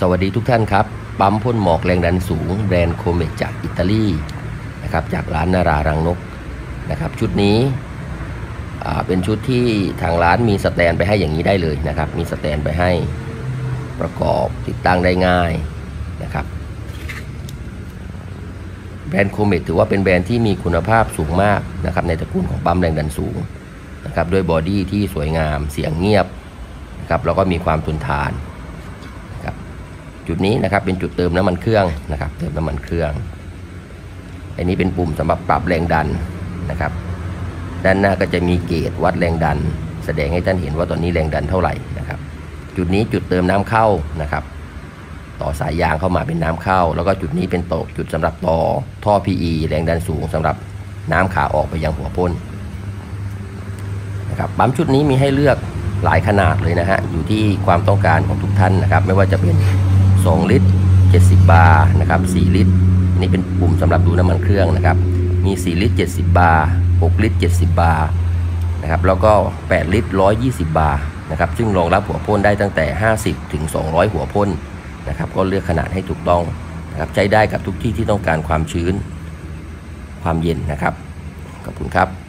สวัสดีทุกท่านครับ ปั๊มพ่นหมอกแรงดันสูง แบรนด์ Comet จากอิตาลีนะครับจากร้านณรารังนกนะครับชุดนี้เป็นชุดที่ทางร้านมี stand ไปให้อย่างนี้ได้เลยนะครับ มี stand ไปให้ประกอบติดตั้งได้ง่ายนะครับแบรนด์ Comet ถือว่าเป็นแบรนด์ที่มีคุณภาพสูงมากนะครับในตระกูลของปั๊มแรงดันสูงนะครับด้วย body ที่สวยงามเสียงเงียบนะครับแล้วก็มีความทนทาน จุดนี้นะครับเป็นจุดเติมน้ำมันเครื่องนะครับ เติมน้ำมันเครื่อง อันนี้เป็นปุ่มสำหรับปรับแรงดันนะครับ ด้านหน้าก็จะมีเกจวัดแรงดัน แสดงให้ท่านเห็นว่าตอนนี้แรงดันเท่าไหร่นะครับ จุดนี้จุดเติมน้ำเข้านะครับ ต่อสายยางเข้ามาเป็นน้ำเข้า แล้วก็จุดนี้เป็นตะจุดสำหรับต่อท่อ PE แรงดันสูงสำหรับน้ำขาออกไปยังหัวพ่นนะครับปั๊มชุดนี้มีให้เลือกหลายขนาดเลยนะฮะอยู่ที่ความต้องการของทุกท่านนะครับ ไม่ว่าจะเป็น 2 ลิตร 70 บาร์นะครับ 4 ลิตร นี่เป็นปุ่มสำหรับดูน้ำมันเครื่องนะครับ มี 4 ลิตร 70 บาร์ 6 ลิตร 70 บาร์นะครับ แล้วก็ 8 ลิตร 120 บาร์นะครับ ซึ่งรองรับหัวพ่นได้ตั้งแต่ 50 ถึง 200 หัวพ่นนะครับ ก็เลือกขนาดให้ถูกต้องนะครับ ใช้ได้กับทุกที่ที่ต้องการความชื้น ความเย็นนะครับ ขอบคุณครับ